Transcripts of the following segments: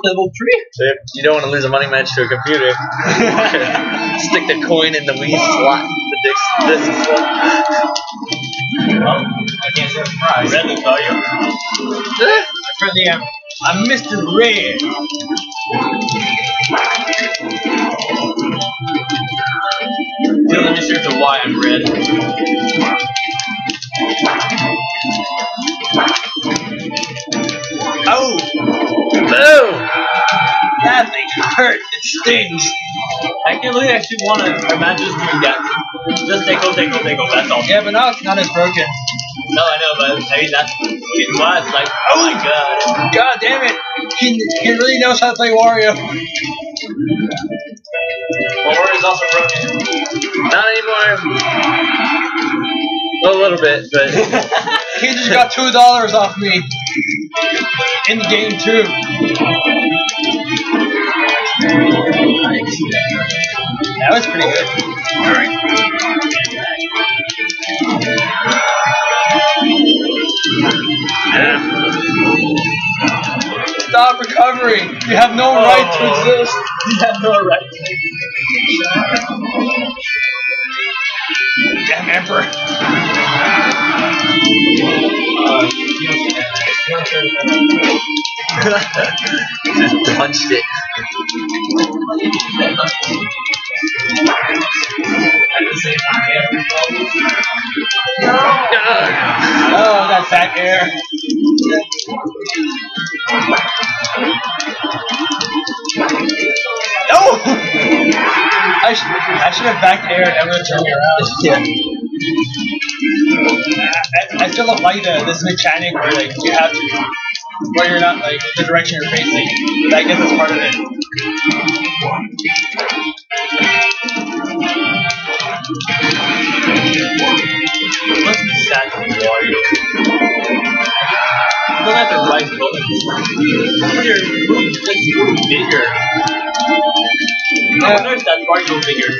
Level three. Yep, You don't want to lose a money match to a computer. Stick the coin in the Wii slot. The disc, disc slot. Well, I can't say I'm surprised. Red will tell you. I currently am. I'm Mr. Red. Hurt. It stings. I can really actually want to imagine just doing that. Just tickle, tickle, tickle. That's all. Yeah, but now it's not as broken. No, I know, but I mean that's why it's like, oh my god. God damn it! He, he really knows how to play Wario. Well, Wario's also broken. Not anymore. A little bit, but He just got two dollars off me. In the game too. That was pretty good. Stop recovering. You have no right to Oh. exist. You have no right to Damn Emperor. just punched it. Oh, that back air. No! I, sh- I should have back aired and would turn me around. Yeah. I, I still don't like the, this mechanic where like you have to, where you're not like the direction you're facing. But I guess that's part of. It You don't have the right buttons. When your move gets bigger. I wonder if that part goes bigger.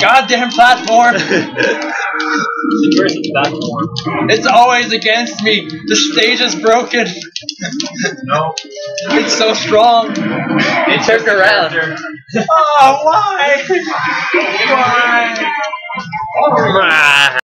Goddamn platform! The person platform. It's always against me. The stage is broken. No. It's so strong. It turned around. Oh, why? Why? Ah.